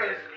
praise